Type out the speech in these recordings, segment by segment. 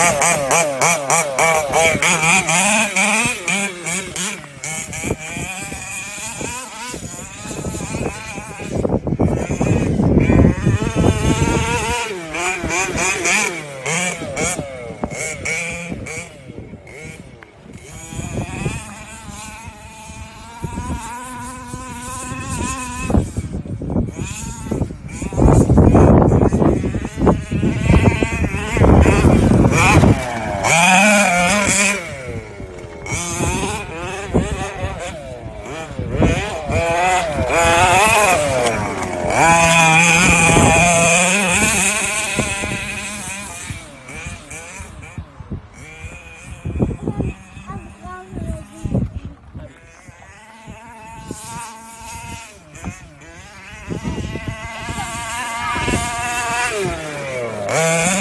Oh, oh, oh, oh. Uh...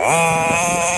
Yeah.